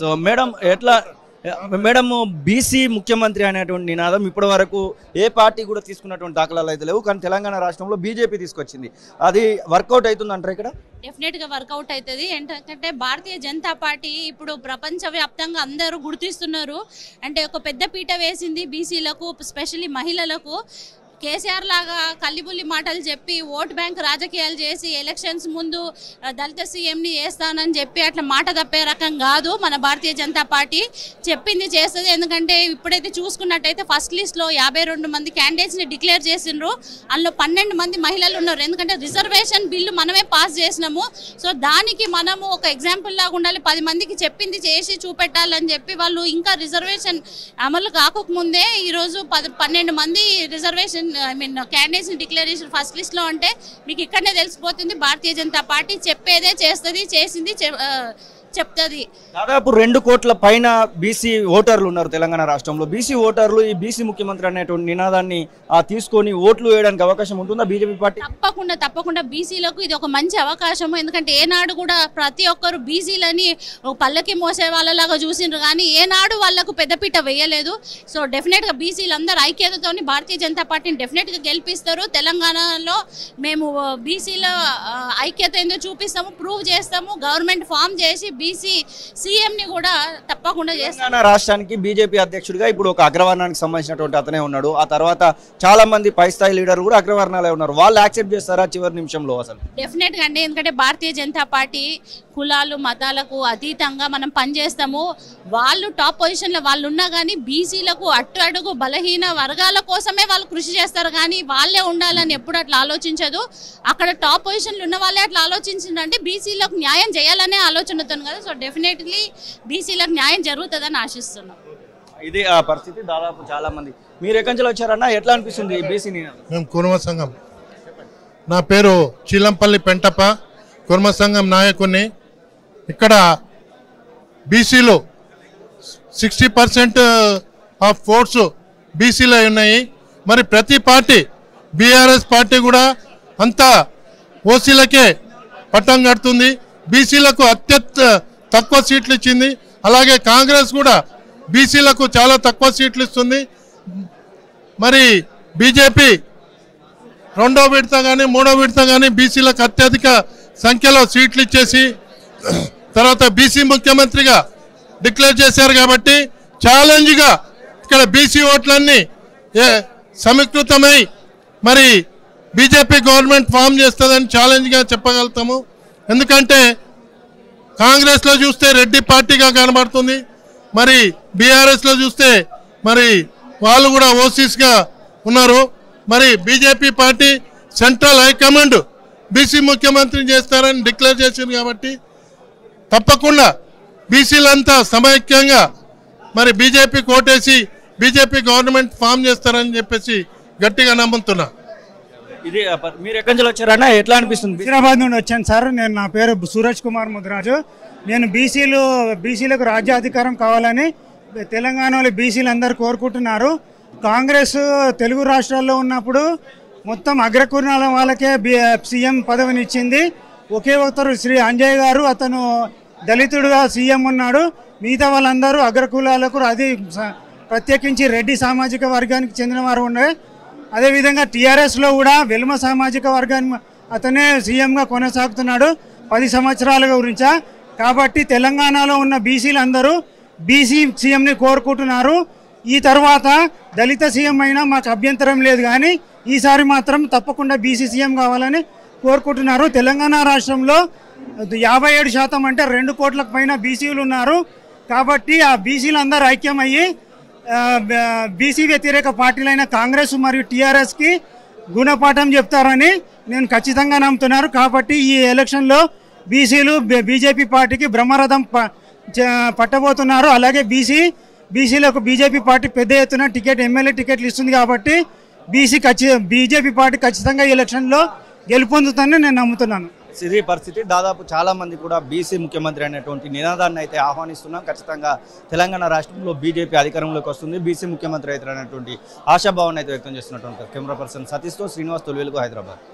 So madam ఎట్లా madam BC ముఖ్యమంత్రి అనేటువంటి నినాదం ఇప్పటి వరకు ఏ పార్టీ కూడా తీసుకున్నటువంటి దాఖలాలు అయితే లేవు. కానీ తెలంగాణ రాష్ట్రంలో బీజేపీ తీసుకొచ్చింది. అది వర్కౌట్ అవుతుంది అంటారు ఇక్కడ? డెఫినెట్గా వర్కౌట్ అవుతుంది. ఏంటంటే భారతీయ జనతా పార్టీ ఇప్పుడు ప్రపంచవ్యాప్తంగా అందరూ గుర్తిస్తున్నారు. అంటే ఒక పెద్ద పీట వేసింది బీసీలకు స్పెషల్లీ మహిళలకు. కేసీఆర్ లాగా కల్లిబుల్లి మాటలు చెప్పి ఓట్ బ్యాంక్ రాజకీయాలు చేసి ఎలక్షన్స్ ముందు దళిత సీఎంని వేస్తానని చెప్పి అట్లా మాట తప్పే రకం కాదు మన భారతీయ జనతా పార్టీ. చెప్పింది చేస్తుంది ఎందుకంటే ఇప్పుడైతే చూసుకున్నట్టయితే ఫస్ట్ లిస్ట్లో యాభై రెండు మంది క్యాండిడేట్స్ని డిక్లేర్ చేసిండ్రు. అందులో పన్నెండు మంది మహిళలు ఉన్నారు. ఎందుకంటే రిజర్వేషన్ బిల్లు మనమే పాస్ చేసినాము. సో దానికి మనము ఒక ఎగ్జాంపుల్ లాగా ఉండాలి. పది మందికి చెప్పింది చేసి చూపెట్టాలని చెప్పి వాళ్ళు ఇంకా రిజర్వేషన్ అమలు కాకముందే ఈరోజు పది పన్నెండు మంది reservation I mean candidates declaration first లిస్ట్లో ఉంటే మీకు ఇక్కడనే తెలిసిపోతుంది. భారతీయ జనతా పార్టీ చెప్పేదే చేస్తుంది చేసింది చెప్తుంది. దాదాపు రెండు కోట్ల పైన బీసీ ఓటర్లు ఉన్నారు తెలంగాణ రాష్ట్రంలో. బీసీ ఓటర్లు ఈ బీసీ ముఖ్యమంత్రి అనేటువంటి నినాదాన్ని తీసుకొని ఓట్లు వేయడానికి అవకాశం ఉంటుందా బీజేపీ పార్టీ? తప్పకుండా తప్పకుండా బీసీలకు ఇది ఒక మంచి అవకాశము. ఎందుకంటే ఏనాడు కూడా ప్రతి ఒక్కరు బీసీలని పల్లకి మోసే వాళ్ళలాగా చూసిండ్రు. కానీ ఏనాడు వాళ్ళకు పెద్దపీట వేయలేదు. సో డెఫినెట్గా బీసీలు అందరూ ఐక్యతతోని భారతీయ జనతా పార్టీని డెఫినెట్గా గెలిపిస్తారు. తెలంగాణలో మేము బీసీల ఐక్యత ఏందో చూపిస్తాము ప్రూవ్ చేస్తాము గవర్నమెంట్ ఫామ్ చేసి బీసీ సీఎంని కూడా తప్పకుండా చేస్తాం తెలంగాణ రాష్ట్రానికి బీజేపీ అధ్యక్షుడిగా ఇప్పుడు ఒక అగ్రవర్ణానికి సంబంధించినటువంటి అతనే ఉన్నాడు. ఆ తర్వాత చాలా మంది పై స్థాయి లీడర్ కూడా అగ్రవర్ణాలే ఉన్నారు. వాళ్ళు యాక్సెప్ట్ చేస్తారా చివరి నిమిషంలో అసలు? డెఫినెట్గా అండి. ఎందుకంటే భారతీయ జనతా పార్టీ కులాలు మతాలకు అతీతంగా మనం పనిచేస్తాము. వాళ్ళు టాప్ పొజిషన్లో వాళ్ళు ఉన్నా కానీ బీసీలకు అట్టు అడుగు బలహీన వర్గాల కోసమే వాళ్ళు కృషి చేస్తారు. కానీ వాళ్ళే ఉండాలని ఎప్పుడు అట్లా ఆలోచించదు. అక్కడ టాప్ పొజిషన్లో ఉన్న వాళ్ళే అట్లా ఆలోచించిందంటే బీసీలకు న్యాయం చేయాలనే ఆలోచనతో కదా. సో డెఫినెట్లీ బీసీలకు న్యాయం జరుగుతుందని ఆశిస్తున్నాం. ఇది ఆ పరిస్థితి దాదాపు చాలా మంది. మీరు ఎక్కడి నుంచి వచ్చారన్నా ఎట్లా అనిపిస్తుంది బీసీ మేము కుర్మ సంఘం. నా పేరు చీలంపల్లి పెంటప్ప కుర్మ సంఘం నాయకుడిని ఇక్కడ బీసీలు సిక్స్టీ పర్సెంట్ ఆఫ్ ఓట్స్ బీసీలో ఉన్నాయి. మరి ప్రతి పార్టీ బీఆర్ఎస్ పార్టీ కూడా అంతా ఓసీలకే పట్టం కడుతుంది. బీసీలకు అత్యంత తక్కువ సీట్లు ఇచ్చింది. అలాగే కాంగ్రెస్ కూడా బీసీలకు చాలా తక్కువ సీట్లు ఇస్తుంది. మరి బీజేపీ రెండో విడత కానీ మూడో విడత కానీ బీసీలకు అత్యధిక సంఖ్యలో సీట్లు ఇచ్చేసి తర్వాత బీసీ ముఖ్యమంత్రిగా డిక్లేర్ చేశారు కాబట్టి ఛాలెంజ్గా ఇక్కడ బీసీ ఓట్లన్నీ ఏ- సమీకృతమై మరి బీజేపీ గవర్నమెంట్ ఫామ్ చేస్తుందని ఛాలెంజ్గా చెప్పగలుగుతాము. ఎందుకంటే కాంగ్రెస్లో చూస్తే రెడ్డి పార్టీగా కనబడుతుంది. మరి బీఆర్ఎస్లో చూస్తే మరి వాళ్ళు కూడా ఓసీస్గా ఉన్నారు. మరి BJP party central high command BC ముఖ్యమంత్రిని చేస్తారని డిక్లేర్ చేసింది కాబట్టి తప్పకుండా బీసీలంతా సమైక్యంగా మరి బీజేపీ కోటేసి బీజేపీ గవర్నమెంట్ ఫామ్ చేస్తారని చెప్పేసి గట్టిగా నమ్ముతున్నా. ఇది మీరు ఎక్కడి నుంచి వచ్చారన్నా ఎట్లా అనిపిస్తుంది? హైదరాబాద్ నుండి వచ్చాను సార్. నేను నా పేరు సూరజ్ కుమార్ ముద్రాజు. నేను బీసీలు బీసీలకు రాజ్యాధికారం కావాలని తెలంగాణలో బీసీలు అందరూ కోరుకుంటున్నారు. కాంగ్రెస్ తెలుగు రాష్ట్రాల్లో ఉన్నప్పుడు మొత్తం అగ్రకుర్ణాల వాళ్ళకే సీఎం పదవిని ఇచ్చింది ఒకే ఒకరు శ్రీ అంజయ్ గారు అతను దళితుడుగా సీఎం ఉన్నాడు. మిగతా వాళ్ళందరూ అగ్రకులాలకు అది ప్రత్యేకించి రెడ్డి సామాజిక వర్గానికి చెందిన వారు ఉండే. అదేవిధంగా టీఆర్ఎస్లో కూడా వెలుమ సామాజిక వర్గాన్ని అతనే సీఎంగా కొనసాగుతున్నాడు. పది సంవత్సరాల గురించా కాబట్టి తెలంగాణలో ఉన్న బీసీలు అందరూ బీసీ సీఎంని కోరుకుంటున్నారు. ఈ తర్వాత దళిత సీఎం అయినా మాకు అభ్యంతరం లేదు కానీ ఈసారి మాత్రం తప్పకుండా బీసీ సీఎం కావాలని కోరుకుంటున్నారు. తెలంగాణ రాష్ట్రంలో యాభై ఏడు శాతం అంటే రెండు కోట్లకు పైన బీసీలు ఉన్నారు. కాబట్టి ఆ బీసీలు అందరూ ఐక్యమయ్యి బీసీ వ్యతిరేక పార్టీలైన కాంగ్రెస్ మరియు టీఆర్ఎస్కి గుణపాఠం చెప్తారని నేను ఖచ్చితంగా నమ్ముతున్నారు. కాబట్టి ఈ ఎలక్షన్లో బీసీలు బీజేపీ పార్టీకి బ్రహ్మరథం ప- పట్టబోతున్నారు. అలాగే బీసీ బీసీలకు బీజేపీ పార్టీ పెద్ద ఎత్తున టికెట్ ఎమ్మెల్యే టికెట్లు ఇస్తుంది కాబట్టి బీసీ ఖచ్చి బీజేపీ పార్టీ ఖచ్చితంగా ఈ ఎలక్షన్లో గెలుపొందుతుందని నేను నమ్ముతున్నాను. ఇది పరిస్థితి. దాదాపు చాలా మంది కూడా బీసీ ముఖ్యమంత్రి అనేటువంటి నినాదాన్ని అయితే ఆహ్వానిస్తున్నాం. ఖచ్చితంగా తెలంగాణ రాష్ట్రంలో బీజేపీ అధికారంలోకి వస్తుంది. బీసీ ముఖ్యమంత్రి అయితే అనేటువంటి ఆశాభావాన్ని అయితే వ్యక్తం చేస్తున్నటువంటి కెమెరా పర్సన్ సతీష్తో శ్రీనివాస్ తొలివేలుకు హైదరాబాద్.